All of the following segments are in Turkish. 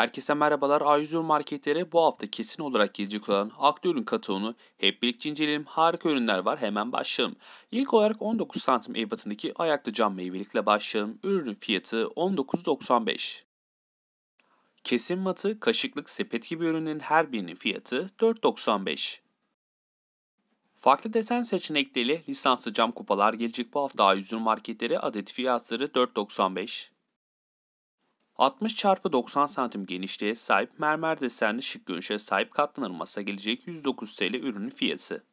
Herkese merhabalar. A100 marketlere bu hafta kesin olarak gelecek olan aklı ürün hep birlikte inceleyelim. Harika ürünler var. Hemen başlayalım. İlk olarak 19 santim ebatındaki ayaklı cam meyvelikle başlayalım. Ürünün fiyatı 19.95. Kesim matı, kaşıklık, sepet gibi ürünlerin her birinin fiyatı 4.95. Farklı desen seçenekleriyle lisanslı cam kupalar gelecek bu hafta A100 marketlere adet fiyatları 4.95. 60 çarpı 90 santim genişliğe sahip mermer desenli şık görünüşe sahip katlanır masa gelecek 109 TL ürünün fiyatı.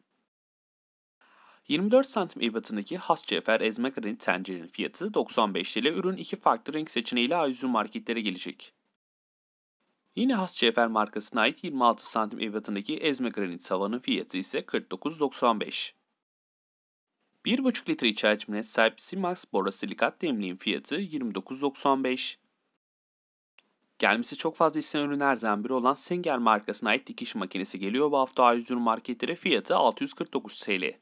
24 santim ebatındaki has cefer ezme granit tencerenin fiyatı 95 TL ürün iki farklı renk seçeneğiyle A100 marketlere gelecek. Yine has cefer markasına ait 26 santim ebatındaki ezme granit tavanın fiyatı ise 49.95. 1,5 litre iç hacmine sahip Simax borosilikat demliğin fiyatı 29.95. Gelmesi çok fazla istenen ürünlerden biri olan Singer markasına ait dikiş makinesi geliyor bu hafta A100 marketlere fiyatı 649 TL.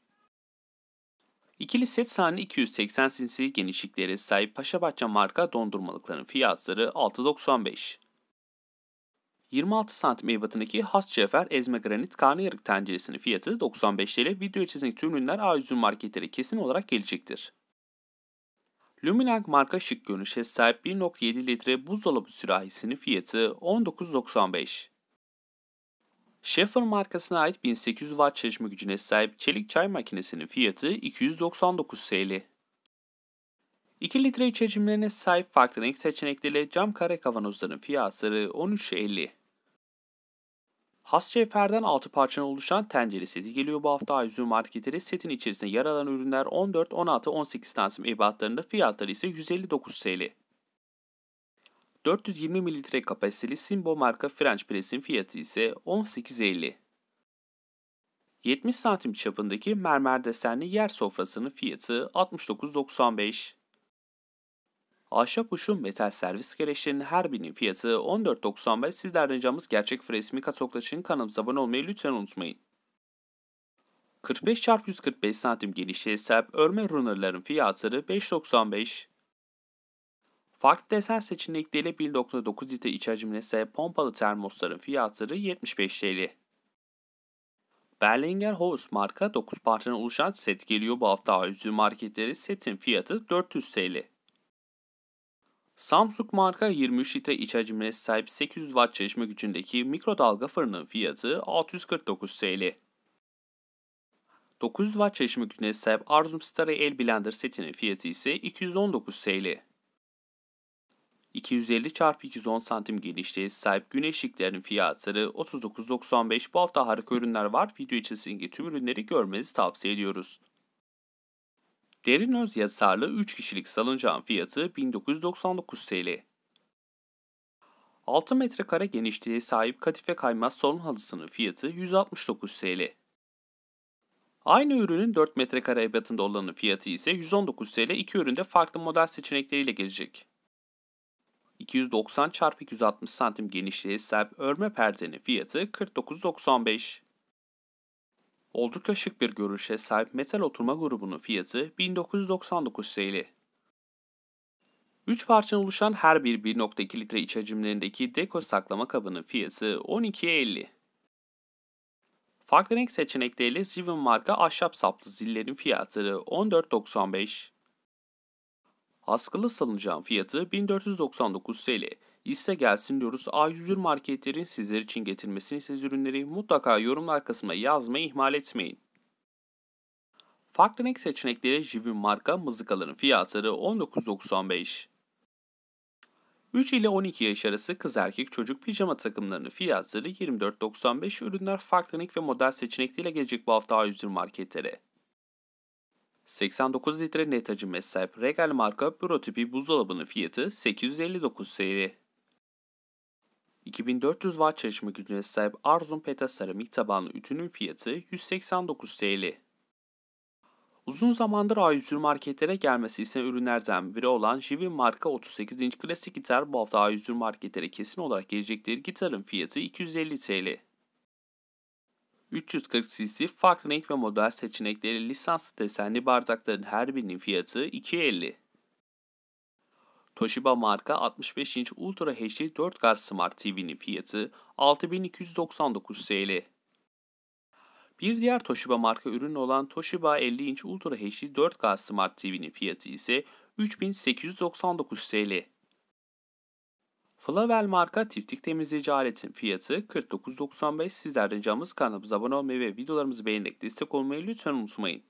İkili set sahne 280 cc genişliklere sahip Paşabahçe marka dondurmalıkların fiyatları 6.95. 26 santim ebatındaki has cefer ezme granit karnıyarık tenceresinin fiyatı 95 TL. Video içerisindeki tüm ürünler A100 marketlere kesin olarak gelecektir. Luminag marka şık görünüşe sahip 1.7 litre buzdolabı sürahisinin fiyatı 19.95. Schaefer markasına ait 1800 watt çalışma gücüne sahip çelik çay makinesinin fiyatı 299 TL. 2 litre iç hacimlerine sahip farklı renk seçenekleriyle cam kare kavanozların fiyatları 13.50. Has Şefer'den 6 parçadan oluşan tencere seti geliyor bu hafta A100 marketleri. Setin içerisinde yer alan ürünler 14, 16, 18 santim ebatlarında fiyatları ise 159 TL. 420 mililitre kapasiteli Simbo marka French Press'in fiyatı ise 18.50. 70 santim çapındaki mermer desenli yer sofrasının fiyatı 69.95. Ahşap uçum metal servis gereçlerinin her birinin fiyatı 14.95. Sizlerden ricamız gerçek resmi kataloglar için kanalımıza abone olmayı lütfen unutmayın. 45 x 145 santim genişliğe sahip örme runnerların fiyatları 5.95. Farklı desen seçenekleriyle 1.9 litre iç hacmine sahip pompalı termosların fiyatları 75 TL. Berlinger Haus marka 9 parçadan oluşan set geliyor bu hafta A100 marketleri. Setin fiyatı 400 TL. Samsung marka 23 litre iç hacmine sahip 800 watt çalışma gücündeki mikrodalga fırının fiyatı 649 TL. 900 watt çalışma gücüne sahip Arzum Stare El Blender setinin fiyatı ise 219 TL. 250 x 210 santim genişliğe sahip güneş ışıklarının fiyatları 39.95. Bu hafta harika ürünler var. Video içerisindeki tüm ürünleri görmenizi tavsiye ediyoruz. Derin öz yasarlı 3 kişilik salıncağın fiyatı 1999 TL. 6 metrekare genişliğe sahip kadife kaymaz salon halısının fiyatı 169 TL. Aynı ürünün 4 metrekare ebatında olanın fiyatı ise 119 TL. İki üründe farklı model seçenekleriyle gelecek. 290 x 260 cm genişliğe sahip örme perdenin fiyatı 49.95. Oldukça şık bir görünüşe sahip metal oturma grubunun fiyatı 1999 TL. 3 parçadan oluşan her bir 1.2 litre iç hacimlerindeki deko saklama kabının fiyatı 12.50. Farklı renk seçenekleriyle Ziven marka ahşap saplı zillerin fiyatları 14.95. Askılı salıncağın fiyatı 1499 TL. İste gelsin diyoruz. A101 marketlerin sizler için getirmesini siz ürünleri mutlaka yorumlar kısmına yazmayı ihmal etmeyin. Farklı renk seçenekleri Jivin marka mızıkaların fiyatları 19.95. 3 ile 12 yaş arası kız erkek çocuk pijama takımlarının fiyatları 24.95 ürünler farklı renk ve model seçenekleriyle gelecek bu hafta A101 marketlere. 89 litre net hacim sahip Regal marka büro tipi buzdolabının fiyatı 859 TL. 2400 watt çalışma gücüne sahip Arzum Peta seramik tabanlı ütünün fiyatı 189 TL. Uzun zamandır A101 marketlere gelmesi ise ürünlerden biri olan Jivin marka 38 inç klasik gitar bu hafta A101 marketlere kesin olarak gelecektir. Gitarın fiyatı 250 TL. 340 cc farklı renk ve model seçenekleri lisanslı desenli bardakların her birinin fiyatı 250. Toshiba marka 65 inç Ultra HD 4K Smart TV'nin fiyatı 6299 TL. Bir diğer Toshiba marka ürünü olan Toshiba 50 inç Ultra HD 4K Smart TV'nin fiyatı ise 3899 TL. Flavel marka tiftik temizleyici aletin fiyatı 49.95. Sizlerden ricamız kanalımıza abone olmayı ve videolarımızı beğenerek destek olmayı lütfen unutmayın.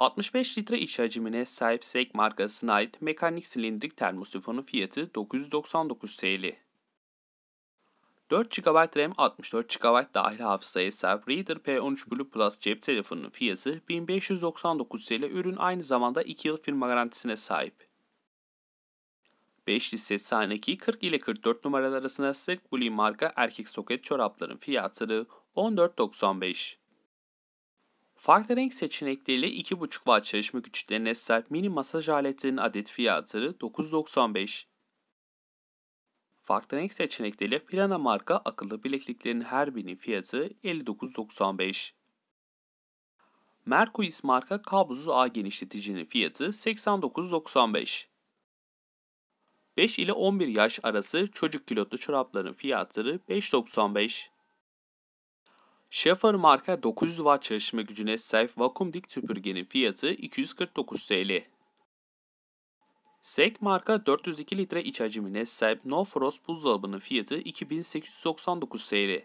65 litre iç hacmine sahip SEK markasına ait mekanik silindrik termosifonun fiyatı 999 TL. 4 GB RAM 64 GB dahil hafızaya sahip Reader P13 Blue Plus cep telefonunun fiyatı 1599 TL. Ürün aynı zamanda 2 yıl firma garantisine sahip. 5 set sahneki 40 ile 44 numaralar arasında Silk Blue marka erkek soket çorapların fiyatları 14.95. Farklı renk seçenekleriyle 2.5 watt çalışma güçlerine sahip mini masaj aletlerinin adet fiyatları 9.95. Farklı renk seçenekleriyle Pirana marka akıllı bilekliklerin her birinin fiyatı 59.95. Mercuis marka kablosuz ağ genişleticinin fiyatı 89.95. 5 ile 11 yaş arası çocuk kilotlu çorapların fiyatları 5.95. Schaefer marka 900 watt çalışma gücüne sahip vakum dik süpürgenin fiyatı 249 TL. Sek marka 402 litre iç hacmine sahip No Frost buzdolabının fiyatı 2899 TL.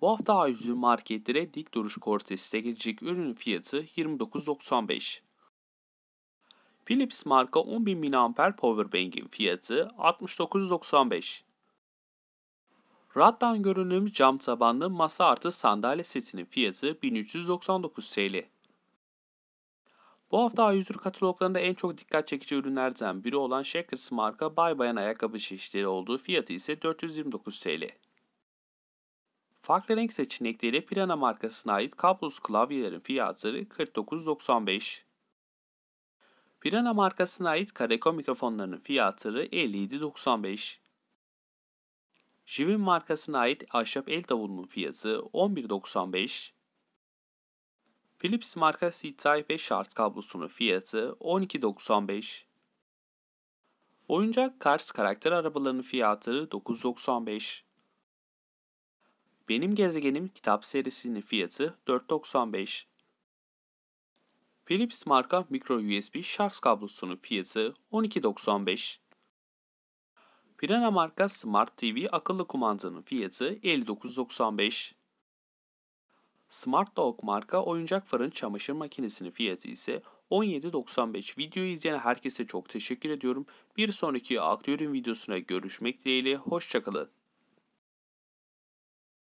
Bu hafta A100 marketlere dik duruş kortesine gelecek ürünün fiyatı 29.95. Philips marka 10.000 mAh powerbank'in fiyatı 69.95. Raddan görünüm cam tabanlı masa artı sandalye setinin fiyatı 1399 TL. Bu hafta A100 kataloglarında en çok dikkat çekici ürünlerden biri olan Shakers marka bay bayan ayakkabı çeşitleri olduğu fiyatı ise 429 TL. Farklı renk seçenekleriyle Pirana markasına ait kablosuz klavyelerin fiyatları 49.95. Pirana markasına ait Kareko mikrofonlarının fiyatları 57.95. Jivin markasına ait ahşap el davulunun fiyatı 11.95. Philips marka C-Type şarj kablosunun fiyatı 12.95. Oyuncak Cars karakter arabalarının fiyatları 9.95. Benim Gezegenim kitap serisinin fiyatı 4.95. Philips marka micro USB şarj kablosunun fiyatı 12.95. Pirana marka Smart TV akıllı kumandanın fiyatı 59.95. Smart Dog marka oyuncak fırın çamaşır makinesinin fiyatı ise 17.95. Videoyu izleyen herkese çok teşekkür ediyorum. Bir sonraki aktörün videosuna görüşmek dileğiyle. Hoşçakalın.